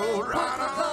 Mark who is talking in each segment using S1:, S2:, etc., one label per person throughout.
S1: piano.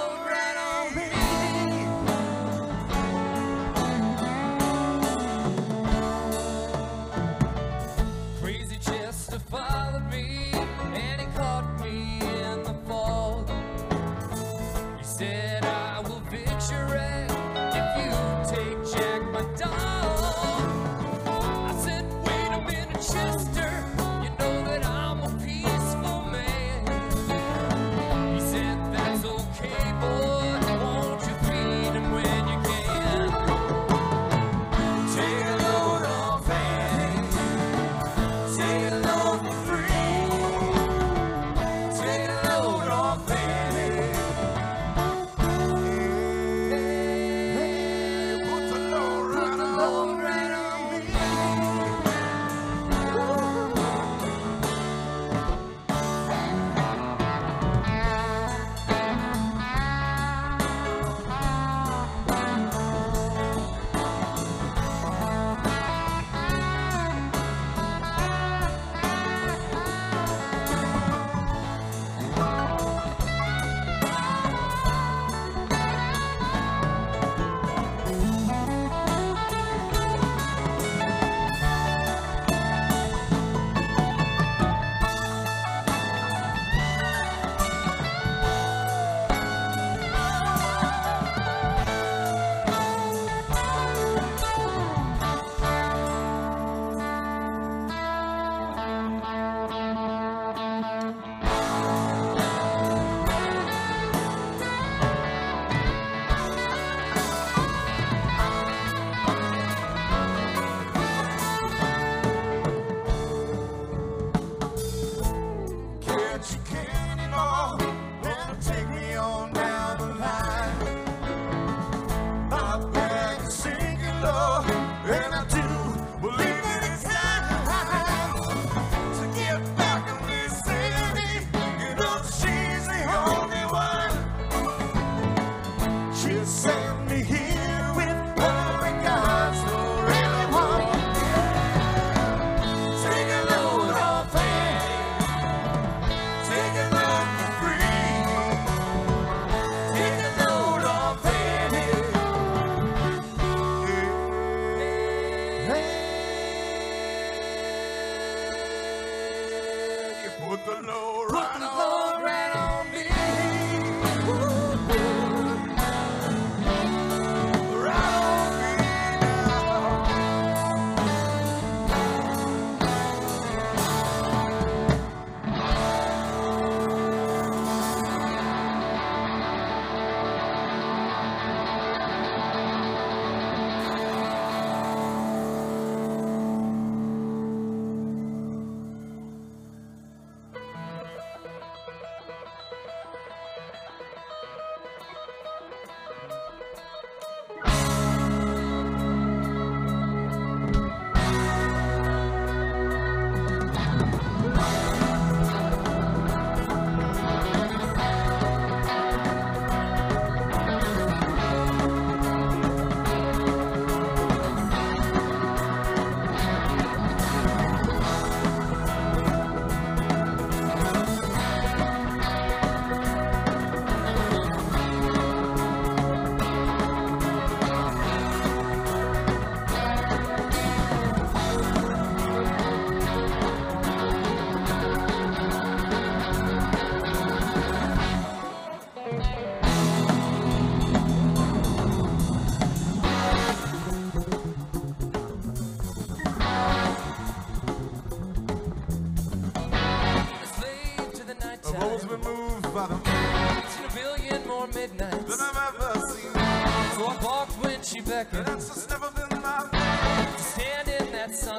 S1: Put the low right on.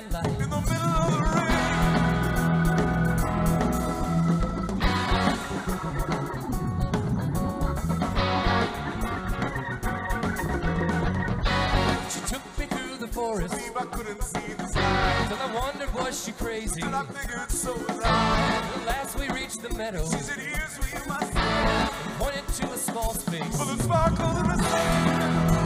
S2: In.
S1: In the middle of the rain.
S2: She took me through the forest
S1: I couldn't see the sky.
S2: till I wondered was she crazy.
S1: And I figured so was I.
S2: At last we reached the meadow,
S1: She said, here's where you must
S2: pointed to a small space.
S1: For the sparkle in the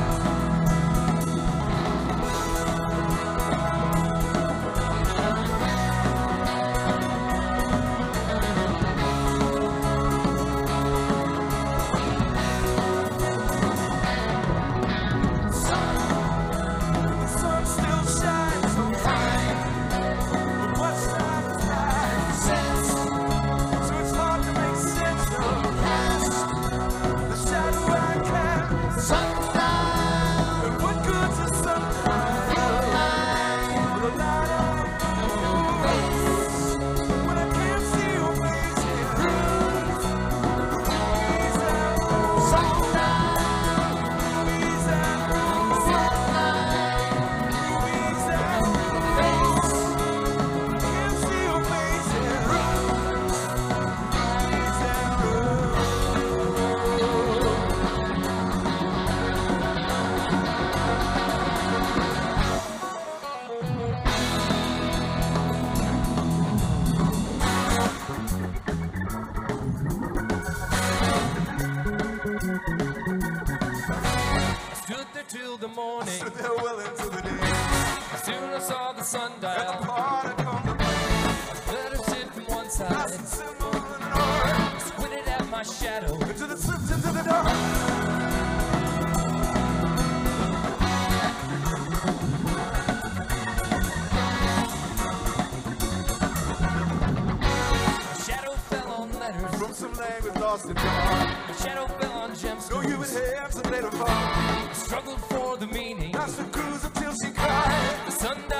S2: sundial.
S1: party come to play.
S2: Let her sit from one side.
S1: and simple and hard.
S2: Squinted at my shadow.
S1: Into the into the dark.
S2: My shadow fell on letters.
S1: From some language lost in time.
S2: My shadow fell on
S1: No human
S2: gemstones.
S1: hands and later fall.
S2: I struggled for the meaning.
S1: That's the cruise until she cried.
S2: The sundial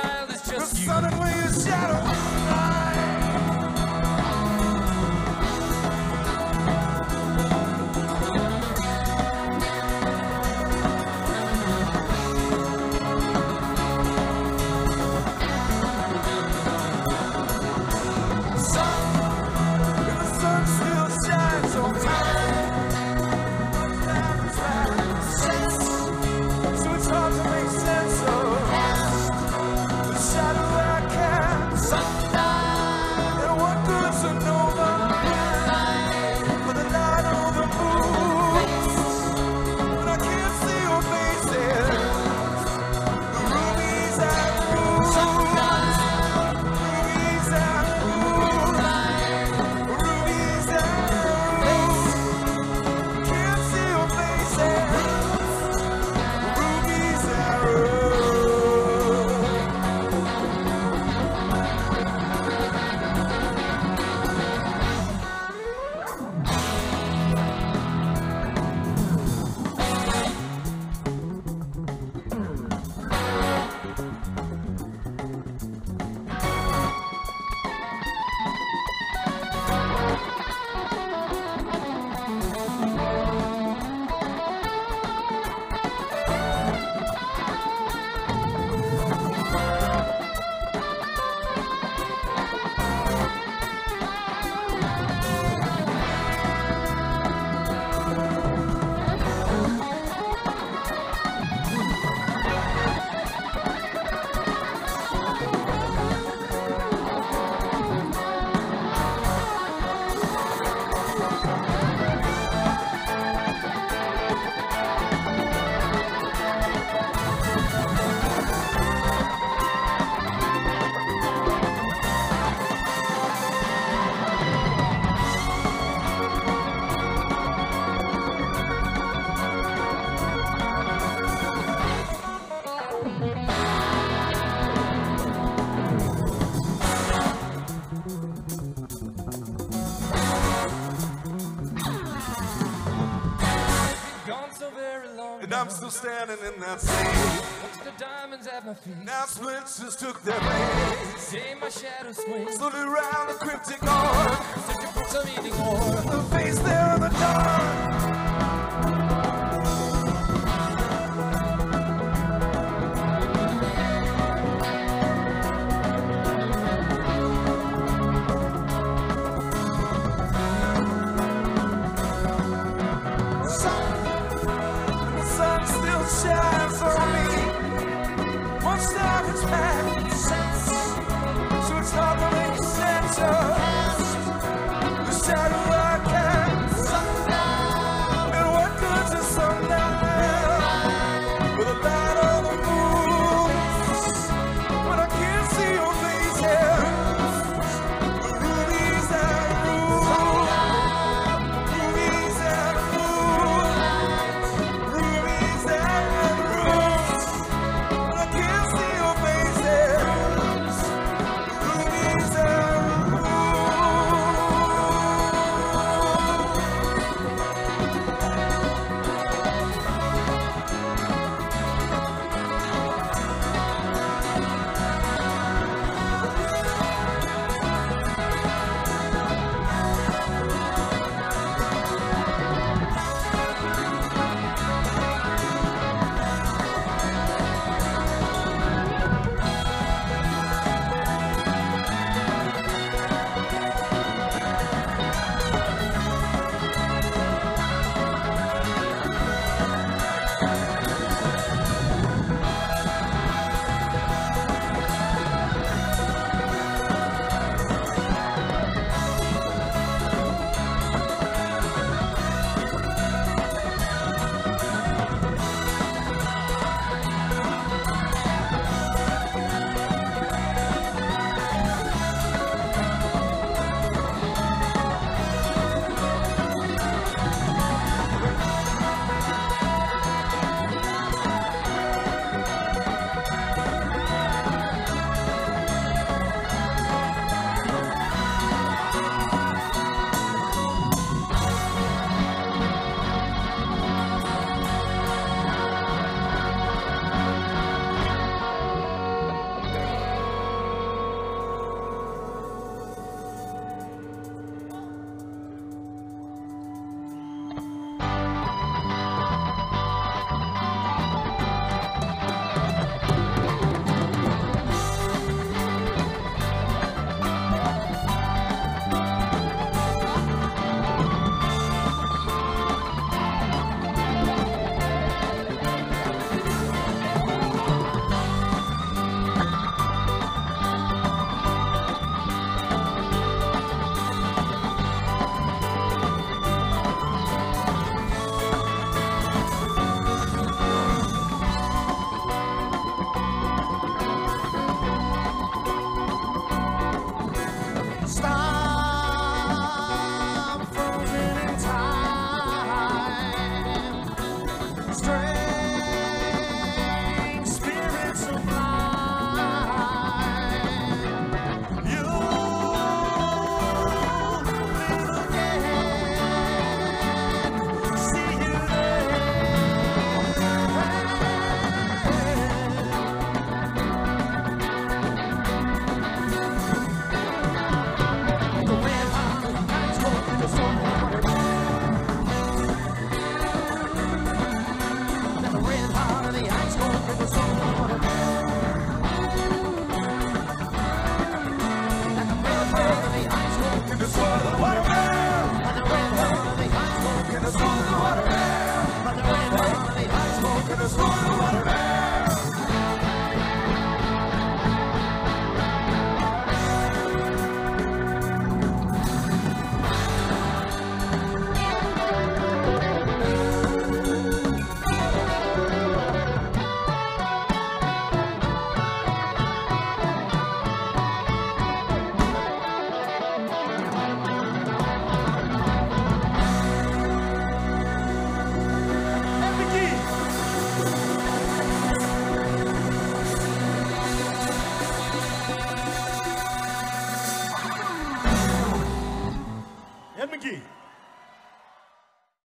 S1: I'm still standing in that same.
S2: Watch the diamonds at my feet.
S1: Now splinters took their place.
S2: See my shadow swing.
S1: Slowly round the cryptic arm.
S2: Searching for some meaning more.
S1: The face there in the dark.